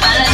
para